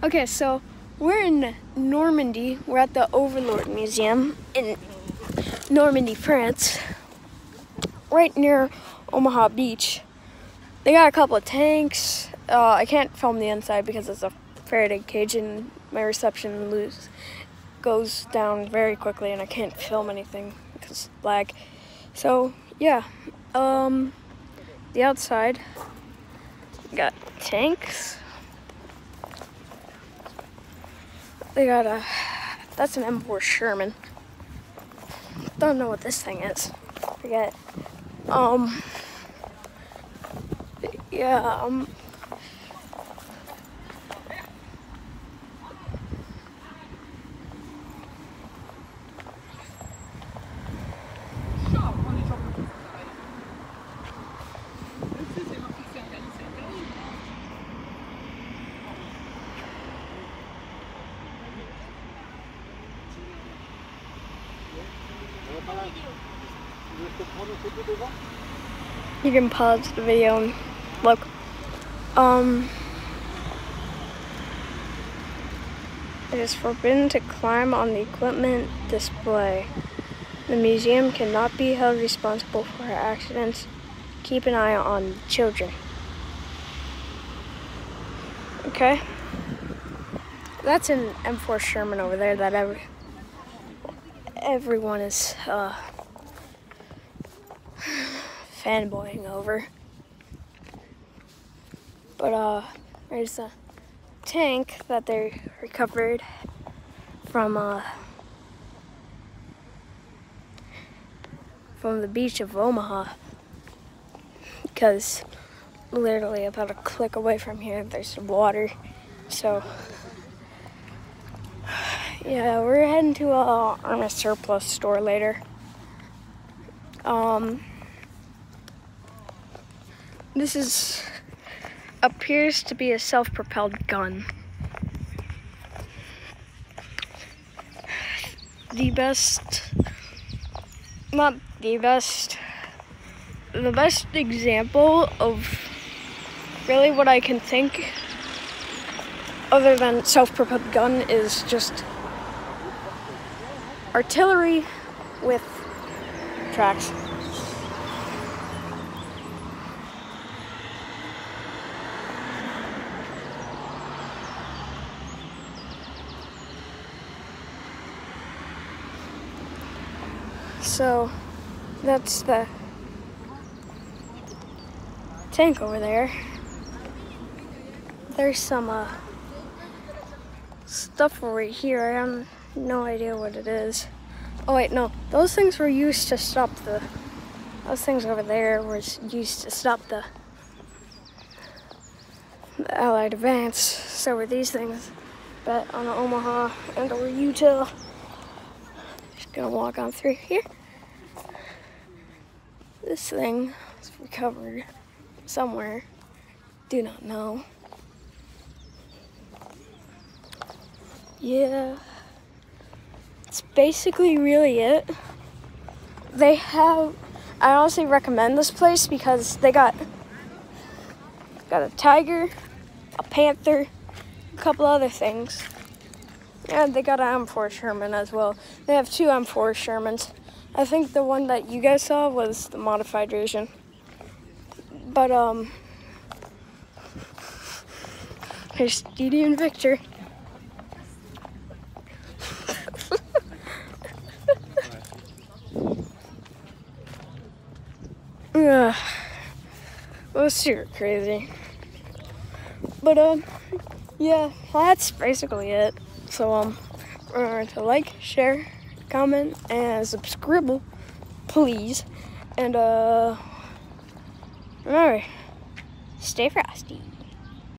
Okay, so we're in Normandy. We're at the Overlord Museum in Normandy, France, right near Omaha Beach. They got a couple of tanks. Uh, I can't film the inside because it's a Faraday cage and my reception lose goes down very quickly and I can't film anything because lag. So yeah, um, the outside got tanks. They got a, that's an M4 Sherman. Don't know what this thing is. Forget. Um, yeah, um, You can pause the video and look. Um, it is forbidden to climb on the equipment display. The museum cannot be held responsible for accidents. Keep an eye on children. Okay? That's an M4 Sherman over there that every, everyone is uh, fanboying over. But uh, there's a tank that they recovered from uh, from the beach of Omaha. Because literally about a click away from here there's some water. So yeah we're heading to a armor surplus store later. Um this is appears to be a self-propelled gun. The best, not the best, the best example of really what I can think other than self-propelled gun is just artillery with tracks. So that's the tank over there. There's some uh, stuff right here. I have no idea what it is. Oh wait, no. Those things were used to stop the, those things over there was used to stop the, the Allied advance. So were these things. But on the Omaha and or Utah. Just gonna walk on through here. This thing was recovered somewhere. Do not know. Yeah. It's basically really it. They have I honestly recommend this place because they got got a tiger, a panther, a couple other things. And they got an M4 Sherman as well. They have two M4 Shermans. I think the one that you guys saw was the modified version. But, um, here's Didi and Victor. yeah, was super crazy. But, um, yeah, that's basically it. So, um, remember to like, share, comment, and subscribe, please. And, uh, remember, stay frosty.